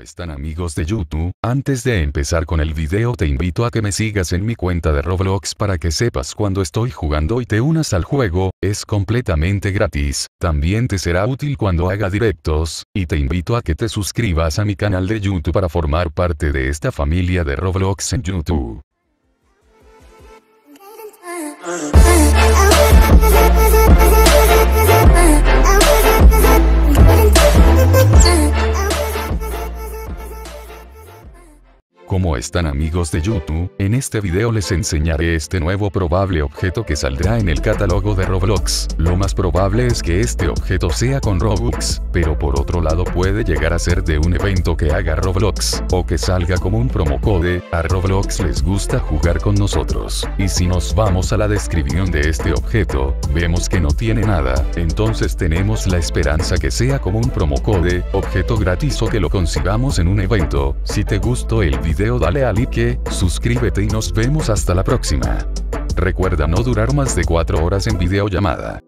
están amigos de YouTube? Antes de empezar con el video te invito a que me sigas en mi cuenta de Roblox para que sepas cuando estoy jugando y te unas al juego, es completamente gratis, también te será útil cuando haga directos, y te invito a que te suscribas a mi canal de YouTube para formar parte de esta familia de Roblox en YouTube. ¿Cómo están amigos de YouTube? En este video les enseñaré este nuevo probable objeto que saldrá en el catálogo de Roblox. Lo más probable es que este objeto sea con Robux, pero por otro lado puede llegar a ser de un evento que haga Roblox, o que salga como un promocode, a Roblox les gusta jugar con nosotros. Y si nos vamos a la descripción de este objeto, vemos que no tiene nada, entonces tenemos la esperanza que sea como un promocode, objeto gratis o que lo consigamos en un evento. Si te gustó el dale a like, suscríbete y nos vemos hasta la próxima. Recuerda no durar más de 4 horas en videollamada.